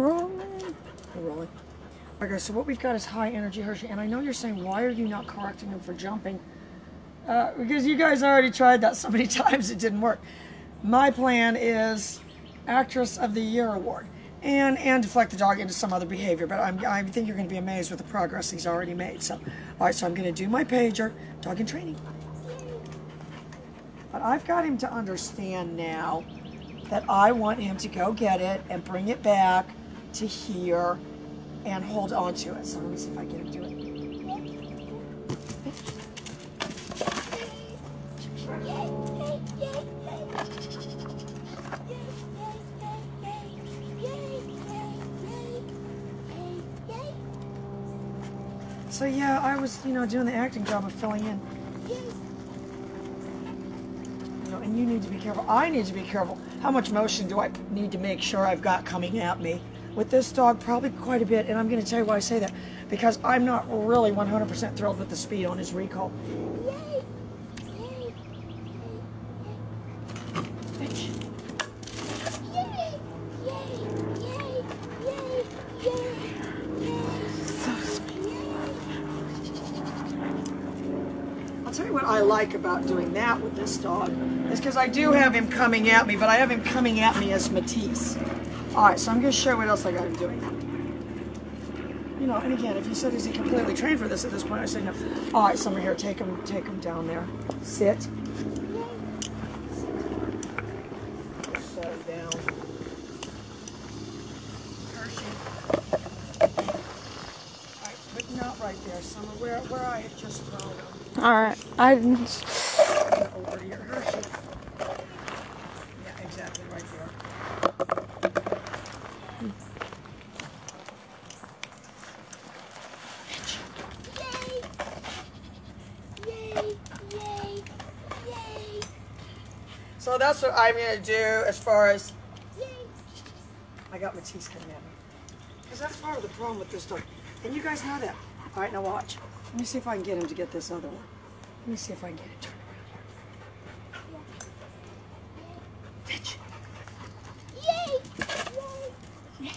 Rolling. We're rolling. Okay, so what we've got is high energy Hershey, and I know you're saying, why are you not correcting him for jumping? Uh, because you guys already tried that so many times it didn't work. My plan is Actress of the Year award, and and deflect the dog into some other behavior. But I'm, I think you're going to be amazed with the progress he's already made. So, all right, so I'm going to do my pager, dog in training. But I've got him to understand now that I want him to go get it and bring it back to here and hold on to it. So let me see if I to do it. So yeah, I was, you know, doing the acting job of filling in. You know, and you need to be careful. I need to be careful. How much motion do I need to make sure I've got coming at me? With this dog, probably quite a bit, and I'm going to tell you why I say that. Because I'm not really 100% thrilled with the speed on his recall. Bitch. I'll tell you what I like about doing that with this dog is because I do have him coming at me, but I have him coming at me as Matisse. All right, so I'm going to show what else I got him doing. You know, and again, if you said, is he completely trained for this at this point, I say no. All right, so I'm here, take him, take him down there. Sit. Set down. All right, but not right there, Summer, where, where I had just thrown him. All right. I over here. Hershey. Yeah, exactly right there. So that's what I'm gonna do as far as I got Matisse coming at me. Because that's part of the problem with this dog. And you guys know that. All right, now watch. Let me see if I can get him to get this other one. Let me see if I can get it turned around here.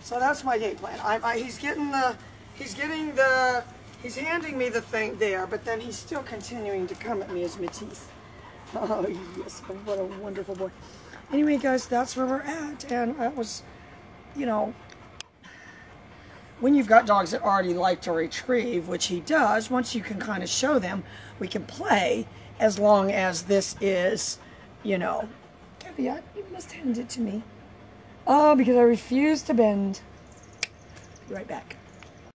So that's my game plan. I, I, he's getting the, he's getting the, he's handing me the thing there, but then he's still continuing to come at me as Matisse. Oh yes, what a wonderful boy. Anyway, guys, that's where we're at, and that was, you know, when you've got dogs that already like to retrieve, which he does, once you can kind of show them, we can play as long as this is, you know, caveat, you must hand it to me. Oh, because I refuse to bend. Be right back.